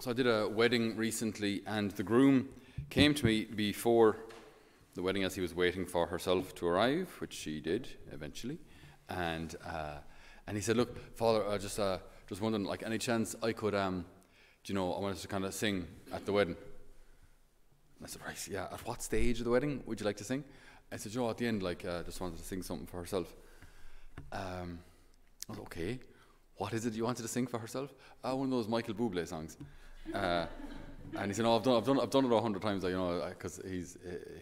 So I did a wedding recently, and the groom came to me before the wedding as he was waiting for herself to arrive, which she did eventually. And, uh, and he said, Look, Father, I just, uh, just wondering, like, any chance I could, um, do you know, I wanted to kind of sing at the wedding. I said, Right, yeah, at what stage of the wedding would you like to sing? I said, know, at the end, like, uh, just wanted to sing something for herself. Um, I was okay. What is it you wanted to sing for herself? Uh, one of those Michael Bublé songs. Uh, and he said, "No, I've done, I've done, I've done it a hundred times. You know, because he's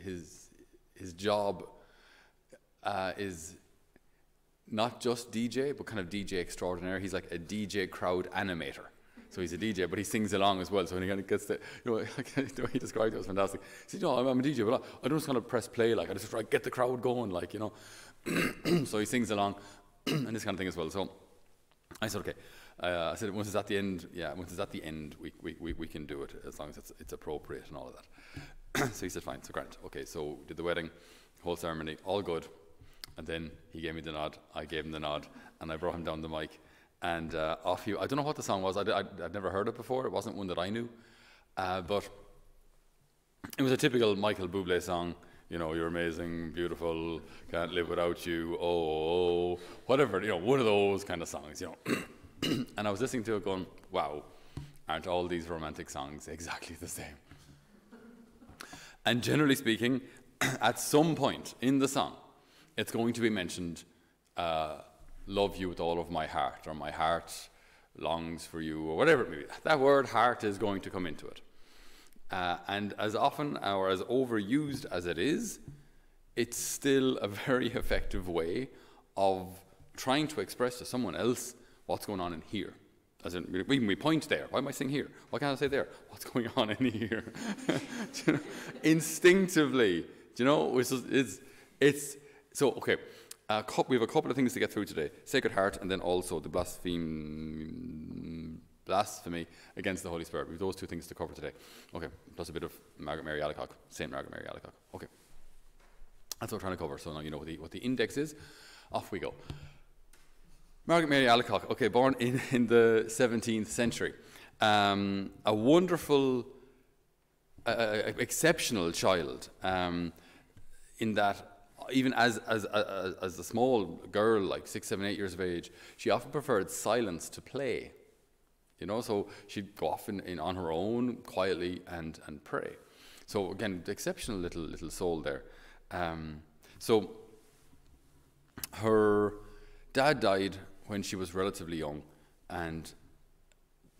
his his job uh, is not just DJ, but kind of DJ extraordinaire. He's like a DJ crowd animator. So he's a DJ, but he sings along as well. So when he kind of gets the, you know, the way he described it was fantastic. He said, "No, I'm, I'm a DJ, but I, I don't just kind of press play. Like I just try to get the crowd going, like you know." so he sings along and this kind of thing as well. So I said, "Okay." Uh, I said, once it's at the end, yeah, once it's at the end, we, we, we, we can do it as long as it's, it's appropriate and all of that. so he said, fine, so grant. Okay, so did the wedding, whole ceremony, all good. And then he gave me the nod, I gave him the nod, and I brought him down the mic. And uh, off he, I don't know what the song was, I, I, would never heard it before, it wasn't one that I knew. Uh, but it was a typical Michael Bublé song you know, you're amazing, beautiful, can't live without you, oh, oh, oh, whatever, you know, one of those kind of songs, you know. and I was listening to it going, wow, aren't all these romantic songs exactly the same? And generally speaking, at some point in the song, it's going to be mentioned, uh, love you with all of my heart, or my heart longs for you, or whatever it may be. That word heart is going to come into it. Uh, and as often or as overused as it is, it's still a very effective way of trying to express to someone else what's going on in here. As in, even we point there. Why am I saying here? Why can't I say there? What's going on in here? you know, instinctively, do you know? It's, it's, it's so okay. Uh, we have a couple of things to get through today: Sacred Heart, and then also the blaspheme, blasphemy against the Holy Spirit. We have those two things to cover today. Okay, plus a bit of Margaret Mary Alacoque, Saint Margaret Mary Alacoque. Okay, that's what we're trying to cover. So now you know what the, what the index is. Off we go. Margaret Mary Alacoque, okay, born in, in the 17th century. Um, a wonderful, uh, exceptional child um, in that even as, as, as, as, a small girl, like six, seven, eight years of age, she often preferred silence to play. You know, so she'd go off in, in, on her own quietly and, and pray. So again, exceptional little little soul there. Um, so her dad died when she was relatively young, and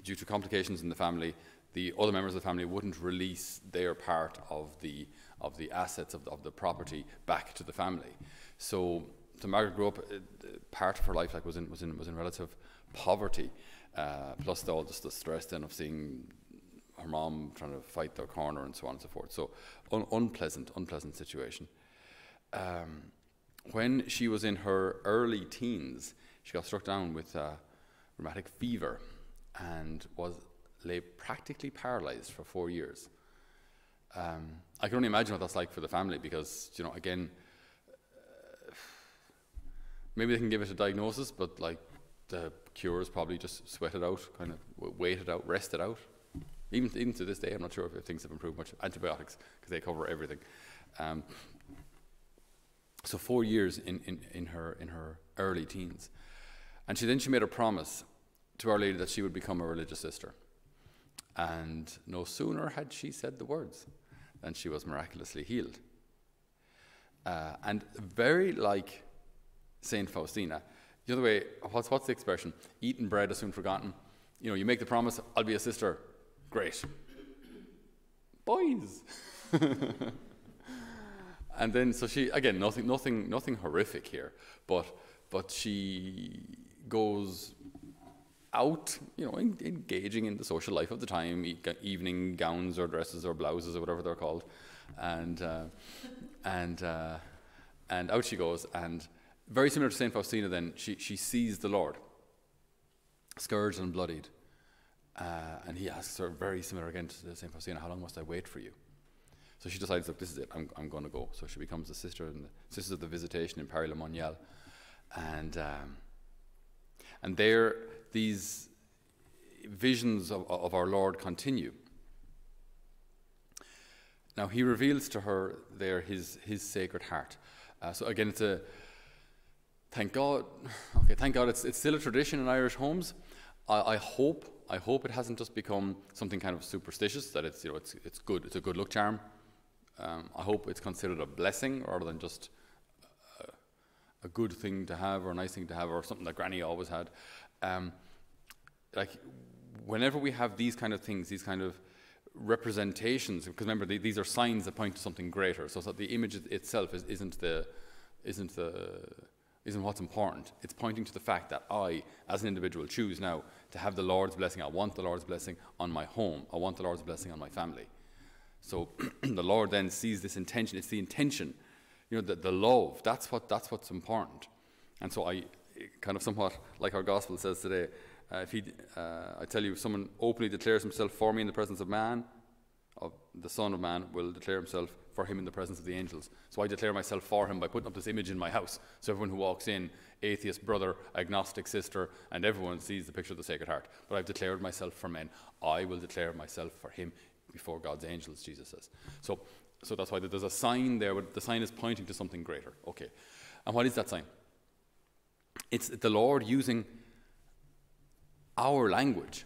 due to complications in the family, the other members of the family wouldn't release their part of the of the assets of the, of the property back to the family. So, so Margaret grew up. Uh, part of her life, like, was in was in was in relative poverty, uh, plus the, all just the stress then of seeing her mom trying to fight their corner and so on and so forth. So, un- unpleasant, unpleasant situation. Um, when she was in her early teens, she got struck down with uh, rheumatic fever and was lay practically paralyzed for four years. Um, I can only imagine what that's like for the family because, you know, again, uh, maybe they can give it a diagnosis, but like the cure is probably just sweat it out, kind of wait it out, rest it out. Even, even to this day, I'm not sure if things have improved much. Antibiotics, because they cover everything. Um, so four years in, in, in, her, in her early teens. And she then she made a promise to Our Lady that she would become a religious sister. And no sooner had she said the words than she was miraculously healed. Uh, and very like Saint Faustina, the other way, what's, what's the expression? Eaten bread is soon forgotten. You know, you make the promise, I'll be a sister. Great. Boys. and then, so she, again, nothing, nothing, nothing horrific here, but, but she goes out, you know, in, engaging in the social life of the time, evening gowns or dresses or blouses or whatever they're called, and uh, and uh, and out she goes, and very similar to Saint Faustina. Then she she sees the Lord, scourged and bloodied, uh, and he asks her very similar again to Saint Faustina, "How long must I wait for you?" So she decides, look, this is it. I'm, I'm going to go. So she becomes a sister in the Sisters of the Visitation in Paray-le-Monial, and um, and there, these, visions of, of our Lord continue. Now, he reveals to her there his, his sacred heart. Uh, so, again, it's a thank God. Okay, thank God it's, it's still a tradition in Irish homes. I, I hope I hope it hasn't just become something kind of superstitious that it's you know it's it's good it's a good luck charm. Um, I hope it's considered a blessing rather than just a, good thing to have or a nice thing to have or something that Granny always had. Um, like whenever we have these kind of things, these kind of representations, because remember the, these are signs that point to something greater. So, so the image itself is, isn't the isn't the isn't what's important. It's pointing to the fact that I, as an individual, choose now to have the Lord's blessing. I want the Lord's blessing on my home. I want the Lord's blessing on my family. So the Lord then sees this intention. It's the intention, you know, the, the love. That's what that's what's important. And so I, kind of somewhat like our gospel says today, uh, if he, uh, I tell you, if someone openly declares himself for me in the presence of man, of the Son of Man, will declare himself for him in the presence of the angels. So I declare myself for him by putting up this image in my house. So everyone who walks in, atheist brother, agnostic sister, and everyone sees the picture of the Sacred Heart. But I've declared myself for men. I will declare myself for him before God's angels, Jesus says. So, so that's why there's a sign there, but the sign is pointing to something greater. Okay. And what is that sign? It's the Lord using our language.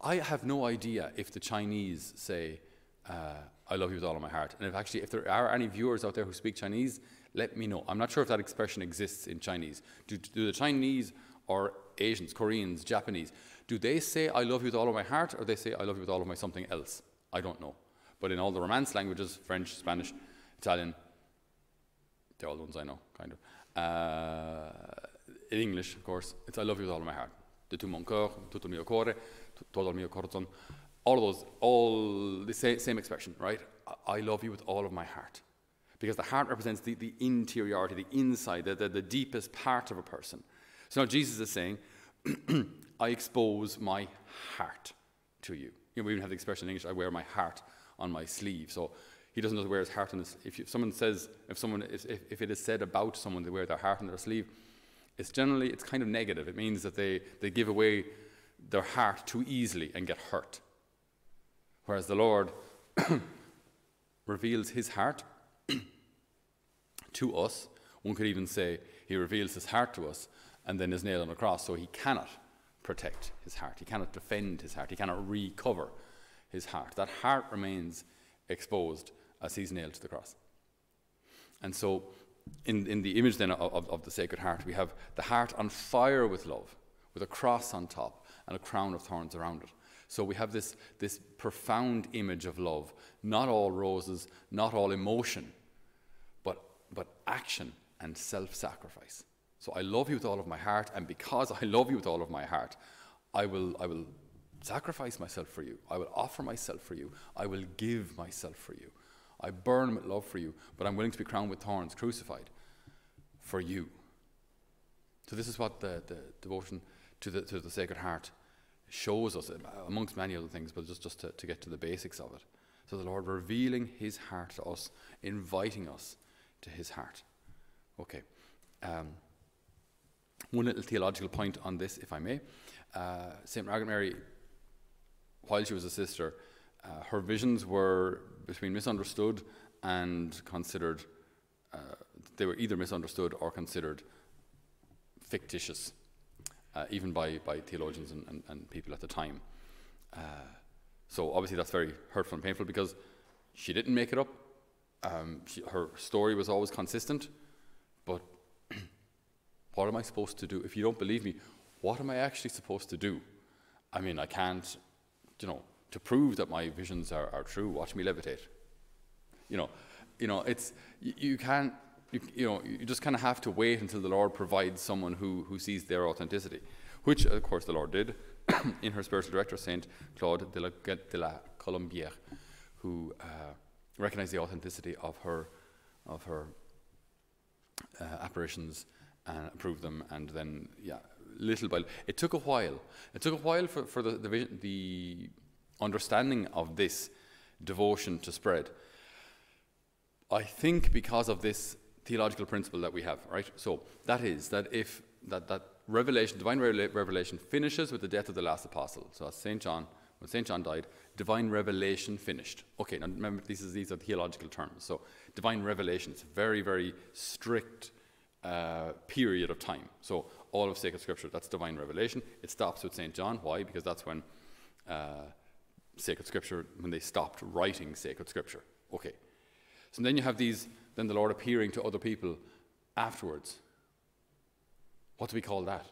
I have no idea if the Chinese say, uh, I love you with all of my heart. And if actually, if there are any viewers out there who speak Chinese, let me know. I'm not sure if that expression exists in Chinese. Do, do the Chinese or Asians, Koreans, Japanese, do they say I love you with all of my heart or they say I love you with all of my something else? I don't know. But in all the Romance languages, French, Spanish, Italian, they're all ones I know, kind of. Uh, in English, of course, it's I love you with all my heart. De tout mon cœur, tutto il mio cuore, todo il mio corazón all of those, all the same, same expression, right? I love you with all of my heart. Because the heart represents the, the interiority, the inside, the, the, the deepest part of a person. So now Jesus is saying, I expose my heart to you. you know, we even have the expression in English, I wear my heart on my sleeve. So he doesn't just wear his heart on his if, you, if someone says if someone if, if it is said about someone they wear their heart on their sleeve it's generally it's kind of negative it means that they, they give away their heart too easily and get hurt Whereas the Lord reveals his heart to us. One could even say he reveals his heart to us and then is nailed on a cross. So he cannot protect his heart. He cannot defend his heart. He cannot recover his heart. That heart remains exposed as he's nailed to the cross. And so, in, in the image then of, of the Sacred Heart, we have the heart on fire with love, with a cross on top and a crown of thorns around it. So we have this, this profound image of love. Not all roses, not all emotion, but, but action and self sacrifice. So I love you with all of my heart, and because I love you with all of my heart, I will, I will sacrifice myself for you. I will offer myself for you. I will give myself for you. I burn with love for you, but I'm willing to be crowned with thorns, crucified for you. So this is what the, the devotion to the, to the Sacred Heart shows us, amongst many other things, but just, just to, to get to the basics of it. So the Lord revealing his heart to us, inviting us to his heart. Okay. Um, one little theological point on this, if I may. Uh, St. Margaret Mary, while she was a sister, uh, her visions were between misunderstood and considered, uh, they were either misunderstood or considered fictitious uh, even by, by theologians and, and, and, people at the time. Uh, so obviously that's very hurtful and painful because she didn't make it up. Um, she, her story was always consistent, but what am I supposed to do? If you don't believe me, what am I actually supposed to do? I mean, I can't, you know, to prove that my visions are, are true, watch me levitate. You know, you know, it's, you, you can't you, you know, you just kind of have to wait until the Lord provides someone who, who sees their authenticity, which, of course, the Lord did in her spiritual director, Saint Claude de la, de la Colombière, who uh, recognized the authenticity of her, of her uh, apparitions and approved them, and then, yeah, little by little. It took a while. It took a while for, for the, the, the understanding of this devotion to spread. I think because of this theological principle that we have, right? So that is that if that that revelation, divine revelation finishes with the death of the last apostle. So St. John. When St. John died, divine revelation finished. Okay, now remember, these, is, these are theological terms. So divine revelation it's a very, very strict uh, period of time. So all of sacred scripture, that's divine revelation. It stops with St. John. Why? Because that's when uh, sacred scripture, when they stopped writing sacred scripture. Okay. So then you have these, then the Lord appearing to other people afterwards. What do we call that?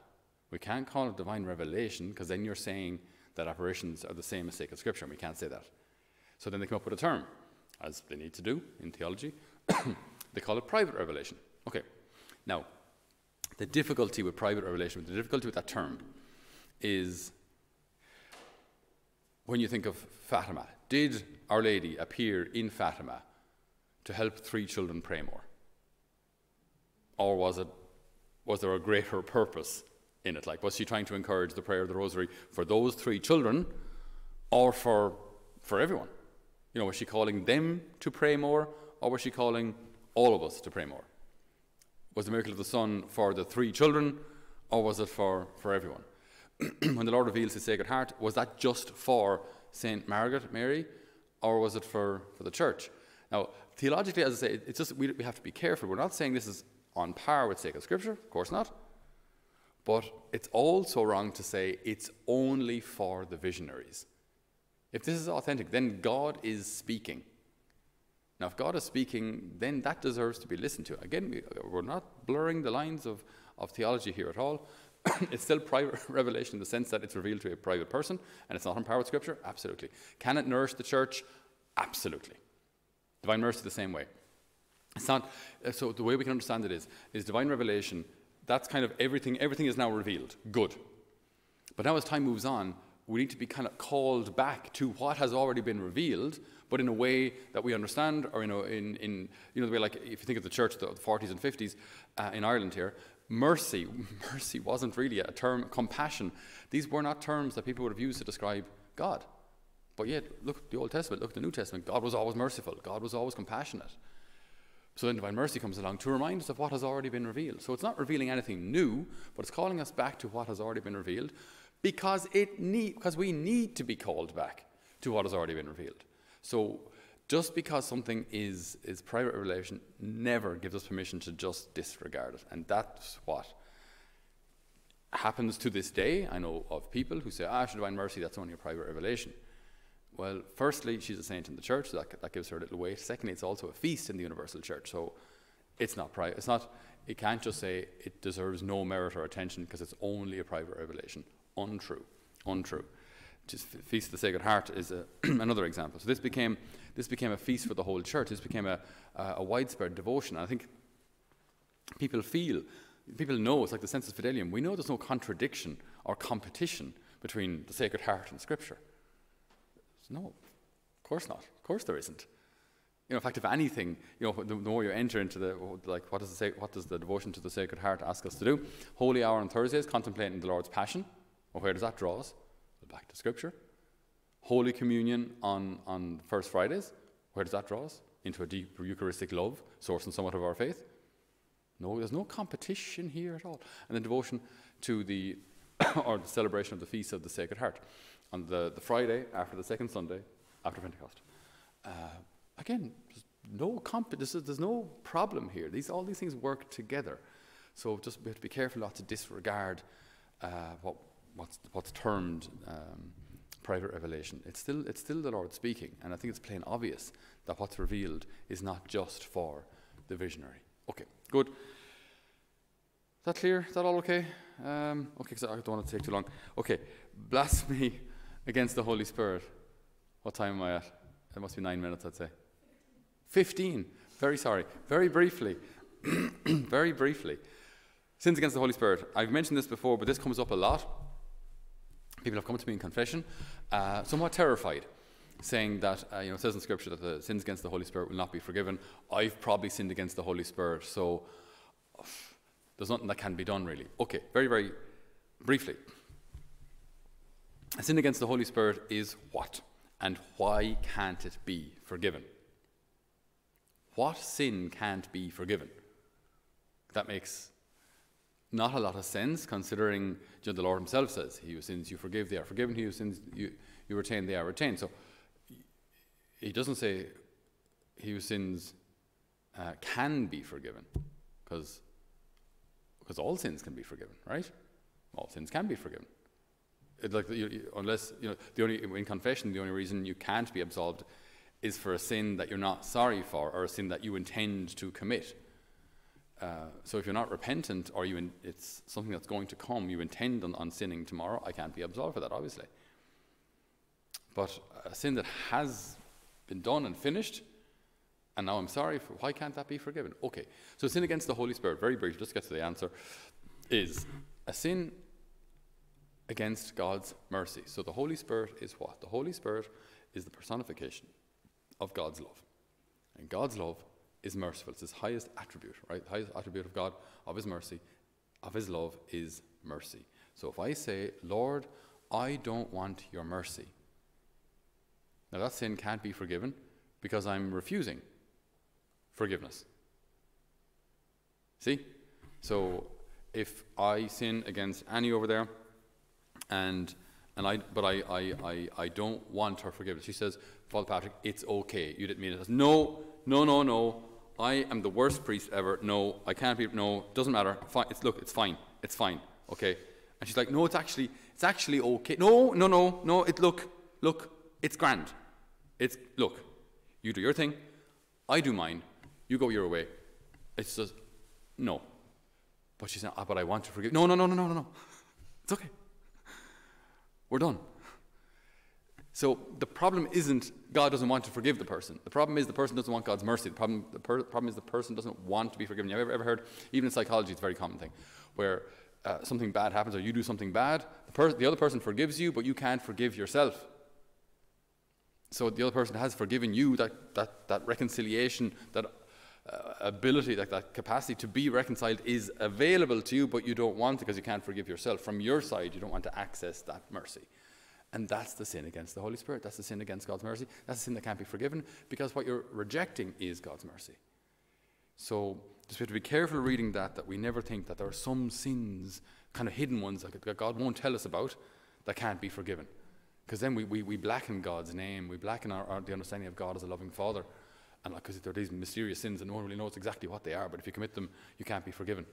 We can't call it divine revelation because then you're saying that apparitions are the same as sacred scripture, and we can't say that. So then they come up with a term, as they need to do in theology. they call it private revelation. Okay. Now, the difficulty with private revelation, the difficulty with that term, is when you think of Fatima. Did Our Lady appear in Fatima to help three children pray more? Or was it was there a greater purpose in it? Like was she trying to encourage the prayer of the rosary for those three children or for for everyone? You know, was she calling them to pray more or was she calling all of us to pray more? Was the miracle of the Sun for the three children or was it for, for everyone? when the Lord reveals his Sacred Heart, was that just for St. Margaret Mary or was it for, for the church? Now, theologically, as I say, it's just we, we have to be careful. We're not saying this is on par with sacred scripture, of course not. But it's also wrong to say it's only for the visionaries. If this is authentic, then God is speaking. Now, if God is speaking, then that deserves to be listened to. Again, we, we're not blurring the lines of, of theology here at all. it's still private revelation in the sense that it's revealed to a private person and it's not empowered Scripture? Absolutely. Can it nourish the church? Absolutely. Divine mercy the same way. It's not, uh, so the way we can understand it is, is divine revelation, that's kind of everything, everything is now revealed. Good. But now as time moves on, we need to be kind of called back to what has already been revealed, but in a way that we understand, or you know, in, in you know, the way like if you think of the church, the 40s and 50s uh, in Ireland here, mercy, mercy wasn't really a term, compassion. These were not terms that people would have used to describe God. But yet, look at the Old Testament, look at the New Testament. God was always merciful. God was always compassionate. So then divine mercy comes along to remind us of what has already been revealed. So it's not revealing anything new, but it's calling us back to what has already been revealed because it need because we need to be called back to what has already been revealed. So just because something is is private revelation never gives us permission to just disregard it. And that's what happens to this day. I know of people who say, ah, divine mercy, that's only a private revelation. Well, firstly, she's a saint in the church, so that, that gives her a little weight. Secondly, it's also a feast in the universal church, so it's not private. It's not. It can't just say it deserves no merit or attention because it's only a private revelation. Untrue, untrue. Just feast of the Sacred Heart is a another example. So this became this became a feast for the whole church. This became a, a, a widespread devotion. I think people feel, people know. It's like the sensus fidelium. We know there's no contradiction or competition between the Sacred Heart and Scripture. No, of course not. Of course there isn't. You know, in fact, if anything, you know, the, the more you enter into the like, what does the what does the devotion to the Sacred Heart ask us to do? Holy hour on Thursdays, contemplating the Lord's Passion. Well, where does that draw us? Back to Scripture. Holy Communion on on First Fridays. Where does that draw us? Into a deep Eucharistic love, source and somewhat of our faith. No, there's no competition here at all. And the devotion to the or the celebration of the feast of the Sacred Heart on the, the Friday after the second Sunday after Pentecost. Uh, again, no comp- is, there's no problem here. These, all these things work together. So just we have to be careful not to disregard uh, what, what's, what's termed um, private revelation. It's still, it's still the Lord speaking, and I think it's plain obvious that what's revealed is not just for the visionary. Okay, good. Is that clear? Is that all okay? Um, okay, because I don't want to take too long. Okay, blasphemy against the Holy Spirit. What time am I at? It must be nine minutes, I'd say. 15. Very sorry. Very briefly. very briefly. Sins against the Holy Spirit. I've mentioned this before, but this comes up a lot. People have come to me in confession, uh, somewhat terrified, saying that, uh, you know, it says in Scripture that the sins against the Holy Spirit will not be forgiven. I've probably sinned against the Holy Spirit, so there's nothing that can be done, really. Okay, very, very briefly. A sin against the Holy Spirit is what? And why can't it be forgiven? What sin can't be forgiven? That makes not a lot of sense considering you know, the Lord Himself says, He who sins you forgive, they are forgiven. He who sins you, you retain, they are retained. So He doesn't say he who sins uh, can be forgiven because all sins can be forgiven, right? All sins can be forgiven. It, like you, you, unless you know the only in confession, the only reason you can't be absolved is for a sin that you're not sorry for or a sin that you intend to commit. Uh, so if you're not repentant or you in, it's something that's going to come, you intend on, on sinning tomorrow, I can't be absolved for that, obviously. But a sin that has been done and finished, and now I'm sorry, for, why can't that be forgiven? Okay, so sin against the Holy Spirit, very brief, just get to the answer, is a sin against God's mercy. So the Holy Spirit is what? The Holy Spirit is the personification of God's love. And God's love is merciful. It's his highest attribute, right? The highest attribute of God, of his mercy, of his love is mercy. So if I say, Lord, I don't want your mercy, now that sin can't be forgiven because I'm refusing forgiveness. See? So if I sin against Annie over there, and and I but I I, I, I don't want her forgiveness. She says, Father Patrick, it's okay. You didn't mean it. No, no, no, no. I am the worst priest ever. No, I can't be. No, doesn't matter. Fine. It's look. It's fine. It's fine. Okay. And she's like, no, it's actually, it's actually okay. No, no, no, no. It look, look. It's grand. It's look. You do your thing. I do mine. You go your way. It's just no. But she said, ah, but I want to forgive. No, no, no, no, no, no, no. It's okay. We're done. So the problem isn't God doesn't want to forgive the person. The problem is the person doesn't want God's mercy. The problem, the per- problem is the person doesn't want to be forgiven. You've ever, ever heard, even in psychology, it's a very common thing, where uh, something bad happens or you do something bad, the, per- the other person forgives you, but you can't forgive yourself. So the other person has forgiven you that, that, that reconciliation, that uh, ability, that, that capacity to be reconciled is available to you, but you don't want it because you can't forgive yourself. From your side, you don't want to access that mercy. And that's the sin against the Holy Spirit. That's the sin against God's mercy. That's the sin that can't be forgiven because what you're rejecting is God's mercy. So just we have to be careful reading that, that we never think that there are some sins, kind of hidden ones that God won't tell us about, that can't be forgiven. Because then we, we, we blacken God's name, we blacken our, our, the understanding of God as a loving Father. And like, because there are these mysterious sins and no one really knows exactly what they are, but if you commit them, you can't be forgiven.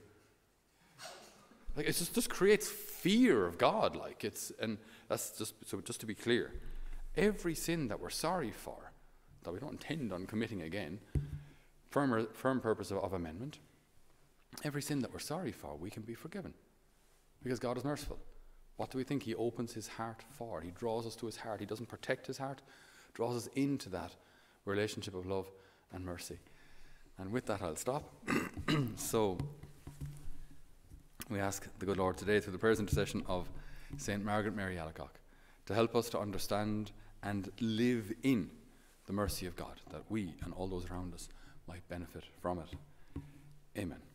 Like it just, just creates fear of God. Like it's and that's just so just to be clear, every sin that we're sorry for, that we don't intend on committing again, firm, firm purpose of, of amendment, every sin that we're sorry for, we can be forgiven. Because God is merciful. What do we think He opens His heart for? He draws us to His heart. He doesn't protect His heart, draws us into that relationship of love and mercy. And with that, I'll stop. so, we ask the good Lord today, through the prayers and intercession of St. Margaret Mary Alacoque, to help us to understand and live in the mercy of God, that we and all those around us might benefit from it. Amen.